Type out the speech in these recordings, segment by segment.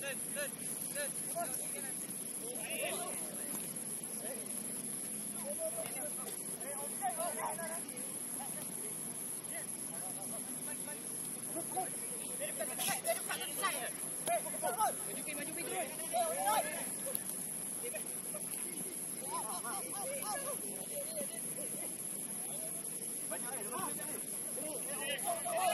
lên lên lên Banyak air, banyak air.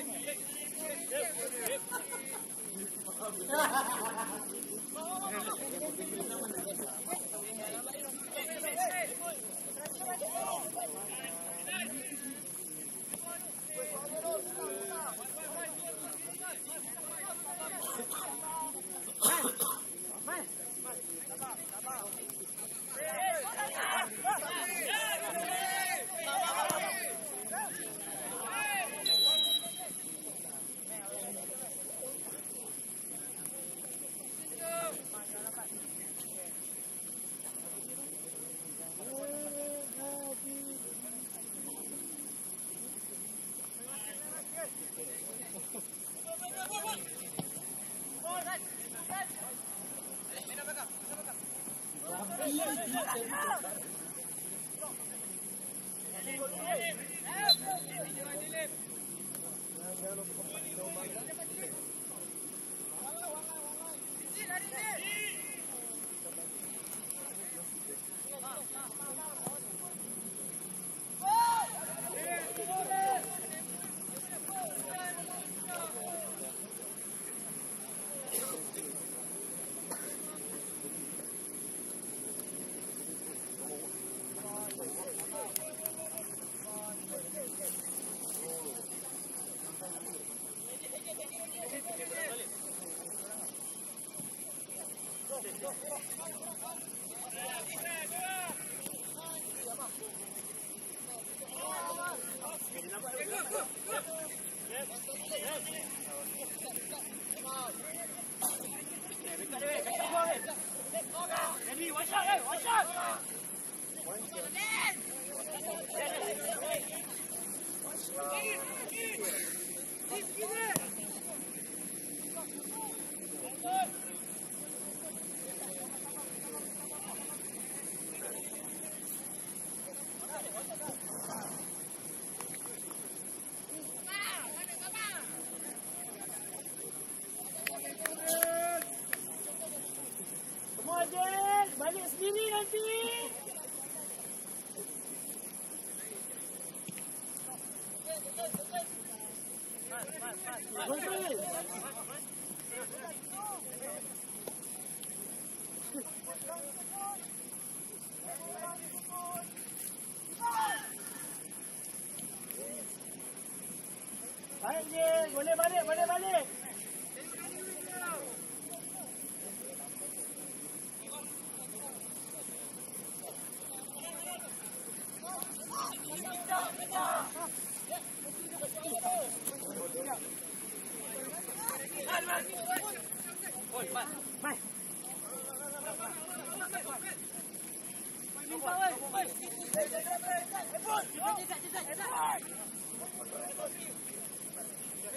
Hey, hey, hey. Yeah. Baik je, boleh balik, boleh balik. Thank you.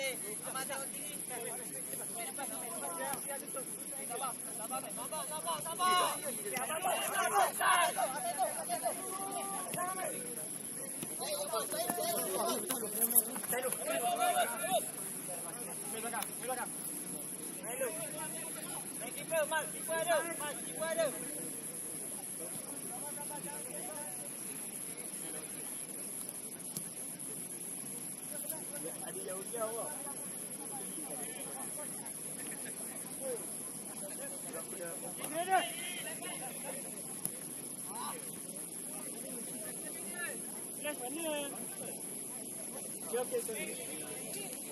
de Amadeo Thank you. jauh-jauh lah. Okay, okay, okay.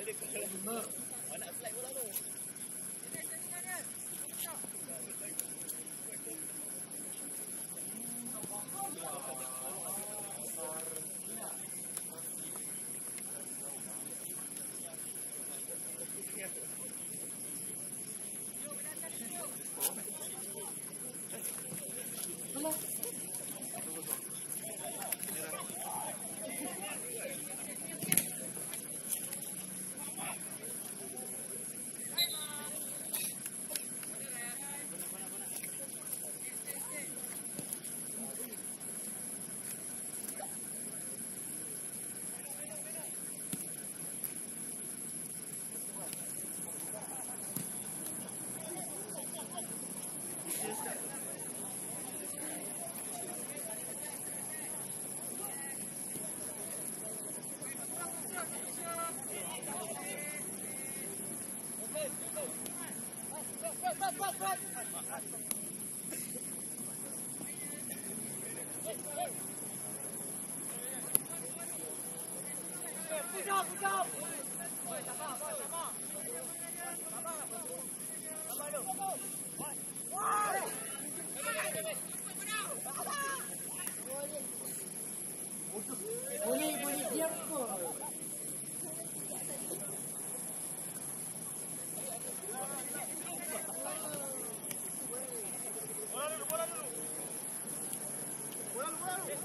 kali kau nak lima. Pula tu? jump, push jump. Boleh, boleh diam ke? Bola dulu, bola dulu Bola dulu, bola dulu